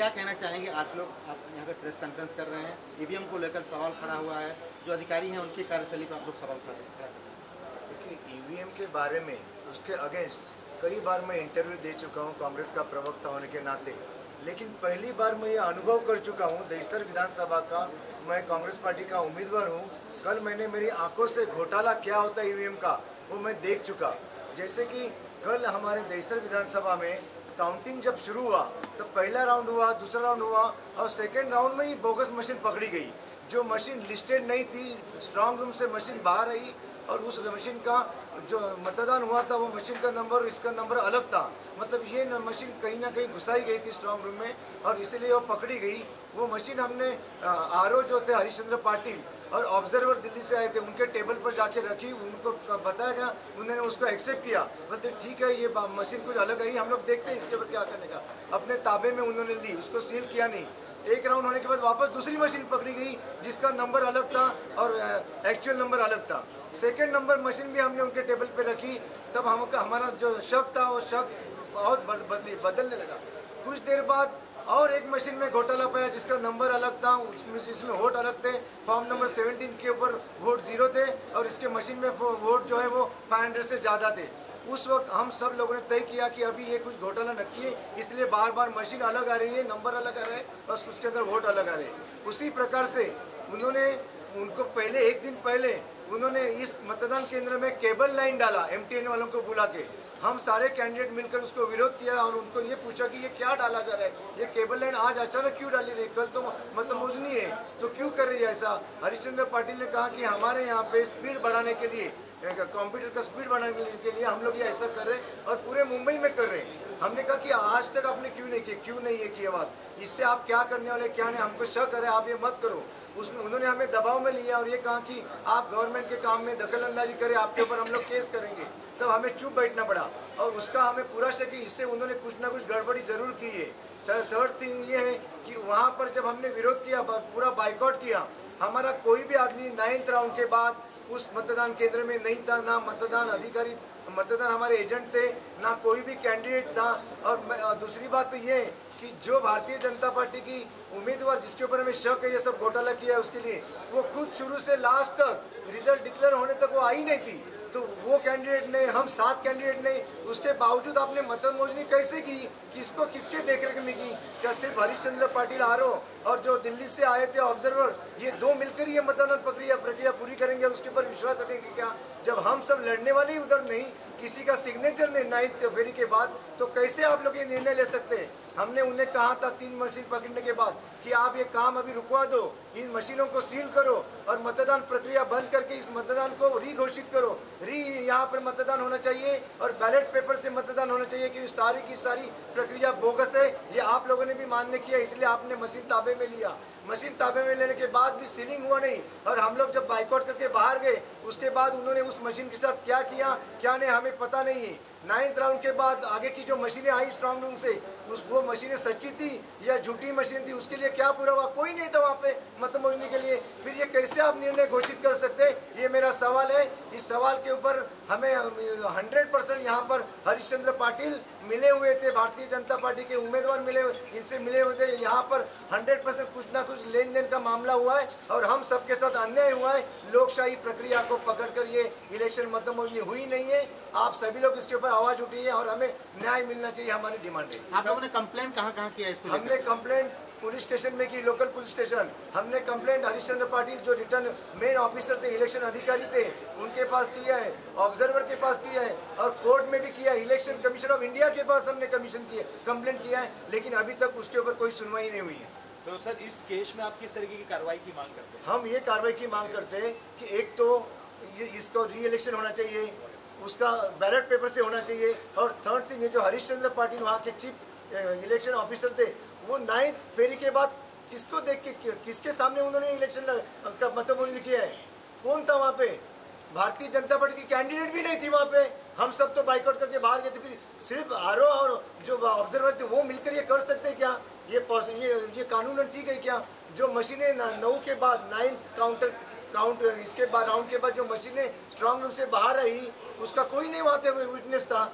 क्या कहना चाहेंगे आज लोग? आप यहाँ पे प्रेस कॉन्फ्रेंस कर रहे हैं। ईवीएम को लेकर सवाल खड़ा हुआ है। जो अधिकारी हैं, उनकी कार्यशैली पर आप लोग सवाल खड़ा देखिए ईवीएम के बारे में, उसके अगेंस्ट कई बार मैं इंटरव्यू दे चुका हूँ कांग्रेस का प्रवक्ता होने के नाते। लेकिन पहली बार मैं ये अनुभव कर चुका हूँ, देशर विधानसभा का मैं कांग्रेस पार्टी का उम्मीदवार हूँ। कल मैंने मेरी आँखों से घोटाला क्या होता है ईवीएम का, वो मैं देख चुका। जैसे कि कल हमारे देशर विधानसभा में काउंटिंग जब शुरू हुआ तो पहला राउंड हुआ, दूसरा राउंड हुआ, और सेकेंड राउंड में ही बोगस मशीन पकड़ी गई। जो मशीन लिस्टेड नहीं थी स्ट्रांग रूम से मशीन बाहर आई, और उस मशीन का जो मतदान हुआ था, वो मशीन का नंबर इसका नंबर अलग था। मतलब ये मशीन कहीं ना कहीं घुसाई गई थी स्ट्रांग रूम में, और इसलिए वो पकड़ी गई। वो मशीन हमने आरओ जो थे, हरिश्चंद्र पाटिल और ऑब्जर्वर दिल्ली से आए थे, उनके टेबल पर जाके रखी, उनको बताया गया, उन्होंने उसको एक्सेप्ट किया। बोलते, ठीक है, ये मशीन कुछ अलग आई हम लोग देखते हैं इसके ऊपर क्या करने का। अपने ताबे में उन्होंने ली, उसको सील किया नहीं। एक राउंड होने के बाद वापस दूसरी मशीन पकड़ी गई, जिसका नंबर अलग था और एक्चुअल नंबर अलग था। सेकेंड नंबर मशीन भी हमने उनके टेबल पर रखी, तब हम हमारा जो शक था, वो शक बहुत बदली, बदलने लगा। कुछ देर बाद और एक मशीन में घोटाला पाया जिसका नंबर अलग था, उसमें जिसमें वोट अलग थे। फॉर्म नंबर 17 के ऊपर वोट ज़ीरो थे और इसके मशीन में वोट जो है वो 500 से ज़्यादा थे। उस वक्त हम सब लोगों ने तय किया कि अभी ये कुछ घोटाला नक्की है इसलिए बार बार मशीन अलग आ रही है नंबर अलग आ रहा है, बस उसके अंदर वोट अलग आ रहे हैं। उसी प्रकार से उन्होंने, उनको पहले, एक दिन पहले उन्होंने इस मतदान केंद्र में केबल लाइन डाला एमटीएन वालों को बुला के। हम सारे कैंडिडेट मिलकर उसको विरोध किया और उनको ये पूछा कि ये क्या डाला जा रहा है? ये केबल लाइन आज अचानक क्यों डाली रही कल तो मतमोजनी है तो क्यों कर रही है ऐसा? हरिश्चंद्र पाटिल ने कहा कि हमारे यहाँ पे स्पीड बढ़ाने के लिए कंप्यूटर का स्पीड बढ़ाने के लिए हम लोग ये ऐसा कर रहे हैं और पूरे मुंबई में कर रहे हैं। हमने कहा कि आज तक आपने क्यों नहीं किया? क्यों नहीं ये किया बात? इससे आप क्या करने वाले क्या नहीं? हमको शक करे आप ये मत करो। उसमें उन्होंने हमें दबाव में लिया और ये कहा कि आप गवर्नमेंट के काम में दखल अंदाजी करें, आपके ऊपर हम लोग केस करेंगे। तब हमें चुप बैठना पड़ा और उसका हमें पूरा शक है, इससे उन्होंने कुछ ना कुछ गड़बड़ी ज़रूर की है। थर्ड थिंग ये है कि वहाँ पर जब हमने विरोध किया, पूरा बाइकआउट किया, हमारा कोई भी आदमी नाइन्थ राउंड के बाद उस मतदान केंद्र में नहीं था, ना मतदान अधिकारी, मतदान हमारे एजेंट थे, ना कोई भी कैंडिडेट था। और दूसरी बात तो ये कि जो भारतीय जनता पार्टी की उम्मीदवार जिसके ऊपर हमें शक है, ये सब घोटाला किया है उसके लिए, वो खुद शुरू से लास्ट तक रिज़ल्ट डिक्लेयर होने तक वो आई नहीं थी। तो वो कैंडिडेट ने, हम सात कैंडिडेट ने, उसके बावजूद आपने मतमोजनी कैसे की, किसको किसके देखरेख में की? क्या सिर्फ़ हरिश्चंद्र पाटिल आर और जो दिल्ली से आए थे ऑब्जर्वर ये दो मिलकर ये मतदान प्रक्रिया प्रक्रिया पूरी करेंगे और उसके ऊपर विश्वास रखेंगे क्या? जब हम सब लड़ने वाले ही उधर नहीं, किसी का सिग्नेचर नहीं नाइन्थ फेरी के बाद तो कैसे आप लोग ये निर्णय ले सकते हैं? हमने उन्हें कहा था तीन मशीन पकड़ने के बाद कि आप ये काम अभी रुकवा दो, इन मशीनों को सील करो और मतदान प्रक्रिया बंद करके इस मतदान को री घोषित करो। री यहाँ पर मतदान होना चाहिए और बैलेट पेपर से मतदान होना चाहिए क्योंकि सारी की सारी प्रक्रिया बोगस है। ये आप लोगों ने भी मान्य किया, इसलिए आपने मशीन ताबे में लिया मशीन ताबे में लेने के बाद भी सीलिंग हुआ नहीं। और हम लोग जब बाइकआउट करके बाहर गए, उसके बाद उन्होंने उस मशीन के साथ क्या किया, क्या नहीं, हमें पता नहीं है। नाइन्थ राउंड के बाद आगे की जो मशीनें आई स्ट्रांग रूम से, उस वो मशीनें सच्ची थी या झूठी मशीन थी, उसके लिए क्या पूरा हुआ, कोई नहीं था वहाँ पे मत मोजने के लिए। फिर ये कैसे आप निर्णय घोषित कर सकते, ये मेरा सवाल है। इस सवाल के ऊपर हमें, हंड्रेड परसेंट यहाँ पर हरिश्चंद्र पाटिल मिले हुए थे, भारतीय जनता पार्टी के उम्मीदवार मिले हुए, इनसे मिले हुए थे। यहाँ पर हंड्रेड परसेंट कुछ ना कुछ लेन देन का मामला हुआ है और हम सबके साथ अन्याय हुआ है। लोकशाही प्रक्रिया को पकड़कर ये इलेक्शन मतमोजनी हुई नहीं है। आप सभी लोग इसके ऊपर आवाज़ उठी है और हमें न्याय मिलना चाहिए हमारी डिमांड। है आप लोगों ने कंप्लेंट कहाँ कहाँ किया इसको हमने कंप्लेंट पुलिस स्टेशन में की लोकल पुलिस स्टेशन हमने कंप्लेंट हरिश्चंद्र पाटिल जो रिटर्न मेन ऑफिसर थे इलेक्शन अधिकारी थे उनके पास किया है ऑब्जर्वर के पास किया है और कोर्ट में भी किया इलेक्शन कमीशन ऑफ़ इंडिया के पास हमने कमीशन किया कंप्लेंट किया है लेकिन अभी तक उसके ऊपर कोई सुनवाई नहीं हुई है। तो सर, इस केस में आप किस तरीके की कार्रवाई की मांग करते हैं? हम ये कार्रवाई की मांग करते हैं कि एक तो ये, इसको री इलेक्शन होना चाहिए, उसका बैलेट पेपर से होना चाहिए, और थर्ड थिंग जो हरीश पाटिल वहाँ के चीफ इलेक्शन ऑफिसर थे, वो नाइन्थ फेरी के बाद किसको देख के किसके सामने उन्होंने इलेक्शन का मतलब किया है? कौन था वहाँ पे? भारतीय जनता पार्टी की कैंडिडेट भी नहीं थी वहाँ पे। हम सब तो बाइकआउट करके बाहर गए थे फिर सिर्फ़ आर और जो ऑब्जर्वर थे वो मिलकर ये कर सकते क्या? ये ये ये कानून ठीक है क्या? जो मशीनें नौ के बाद नाइन्थ काउंटर काउंट इसके बाद राउंड के बाद जो मशीनें स्ट्रांग रूम से बाहर आई उसका कोई नहीं वहाँ थे विटनेस था।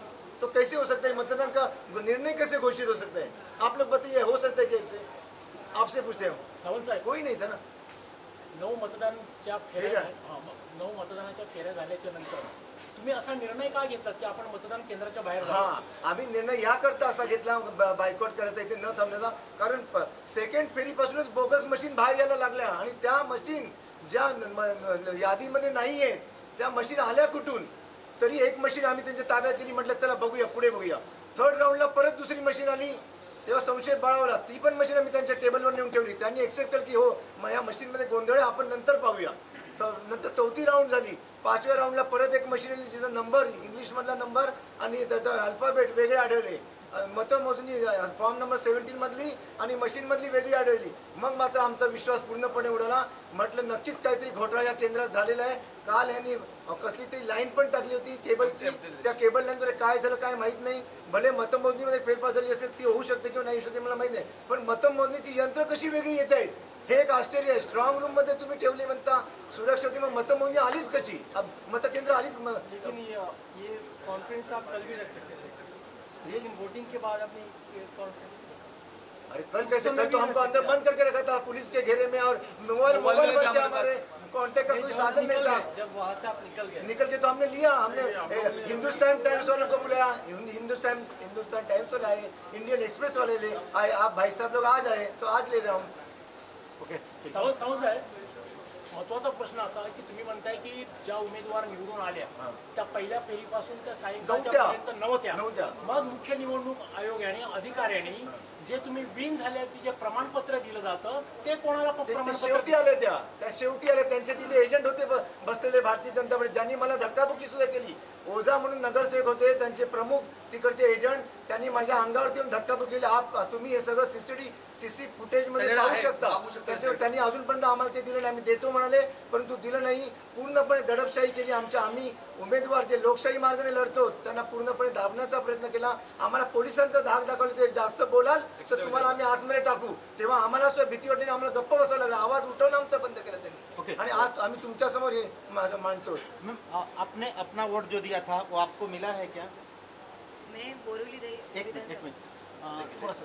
तो कैसे हो सकता है? मतदान का निर्णय कैसे घोषित हो सकता है? आप लोग बताइए हो सकता है कैसे आपसे पूछते हो। कोई नहीं था ना? नऊ मतदानच्या फेऱ्या नऊ मतदानाच्या फेऱ्या झाल्याच्यानंतर तुम्ही असा निर्णय का घेतलात की आपण मतदान केंद्राच्या बाहेर हा? आम्ही निर्णय याकरता असा घेतला बायकॉट करायचा इथे न थांबण्याचा. कारण सेकंड फेरीपासूनच बोगस मशीन बाहेर यायला लागल्या आणि त्या मशीन ज्या यादीमध्ये नाही आहेत त्या मशीन आल्या कुठून? तरी एक मशीन आम्ही त्यांच्या ताब्यात दिली म्हटलं चला बघूया पुढे बघूया. थर्ड राऊंडला परत दुसरी मशीन आली. तेव्हा संशय बाळवला ती पण मशीन आम्ही त्यांच्या टेबलवर नेऊन ठेवली. त्यांनी एक्सेप्ट केलं की हो मग या मशीनमध्ये गोंधळ आपण नंतर पाहूया. नंतर चौथी राऊंड झाली. पाचव्या राऊंडला परत एक मशीन आली जिचा नंबर इंग्लिशमधला नंबर आणि त्याचा अल्फाबेट वेगळे आढळले. मतमोजणी फॉर्म नंबर सेव्हन्टीन मधली आणि मशीन मधली वेगळी आढळली. मग मात्र आमचा विश्वास पूर्णपणे उडाला. म्हटलं नक्कीच काहीतरी घोटाळा या केंद्रात झालेला आहे. काल यांनी कसली तरी लाईन पण टाकली होती केबलची त्या केबल लाईनवर काय झालं काय माहीत नाही. भले मतमोजणीमध्ये फेरफार झाली असेल ती होऊ शकते किंवा नाही होऊ शकते मला माहीत नाही. पण मतमोजणीची यंत्र कशी वेगळी येत आहेत हे एक आश्चर्य आहे. स्ट्रॉंग रूममध्ये तुम्ही ठेवले म्हणता सुरक्षा होती मग मतमोजणी आलीच कशी? मतकेंद्र आलीच कॉन्फिडन्स आप कल भी रख सकते लेकिन वोटिंग के बाद अपनी कॉन्फ्रेंस अरे कल कैसे? कल तो हमको अंदर बंद करके रखा था पुलिस के घेरे में और मोबाइल मोबाइल बंद थे हमारे कांटेक्ट का कोई साधन नहीं था। जब वहाँ से आप निकल गए। निकल के तो हमने लिया हमने हिंदुस्तान टाइम्स वालों को बुलाया हिंदुस्तान हिंदुस्तान टाइम्स वाले आए इंडियन एक्सप्रेस वाले ले आए आप भाई साहब लोग आज आए तो आज ले रहा हूँ ओके सावंत सावंत साहेब महत्त्वाचा प्रश्न असा की तुम्ही म्हणताय की ज्या उमेदवार निवडून आल्या. त्या पहिल्या फेरीपासून त्या नव्हत्या. सायंकाळच्या पर्यंत नव्हत्या. नव्हत्या. मग मुख्य निवडणूक आयोगाने अधिकाऱ्यांनी जे तुम्ही विन झाल्याचे जे प्रमाणपत्र दिलं जातं ते कोणाला शेवटी आले त्या. त्या शेवटी आले. त्यांचे तिथे एजंट होते बसलेले भारतीय जनता पार्टी. ज्यांनी मला धक्काबुक्की सुद्धा केली. ओझा म्हणून नगरसेवक होते. त्यांचे प्रमुख तिकडचे एजंट त्यांनी माझ्या अंगावरती येऊन धक्काबुक्की केली. आप तुम्ही हे सगळं सीसीटी सीसी फुटेजमध्ये पाहू शकता. त्यांनी अजूनपर्यंत आम्हाला ते दिलं नाही. आम्ही देतो म्हणाले परंतु दिलं नाही. पूर्णपणे दडपशाही केली. आमच्या आम्ही उमेदवार जे लोकशाही मार्गाने लढतो त्यांना पूर्णपणे दाबण्याचा प्रयत्न केला. आम्हाला पोलिसांचा धाक दाखवले. ते जास्त बोलाल तर तुम्हाला आम्ही आतमध्ये टाकू. तेव्हा आम्हाला सुद्धा भीती वाटली आम्हाला गप्प बसावं लागलं. आवाज उठवणं आमचा बंद केला ओके. त्यांनी आणि आज आम्ही तुमच्यासमोर हे मांडतो आपने अपना वोट जो दिया था वो आपको मिला है क्या? मैं बोरीवली दे- एक मिनट थोड़ा सा।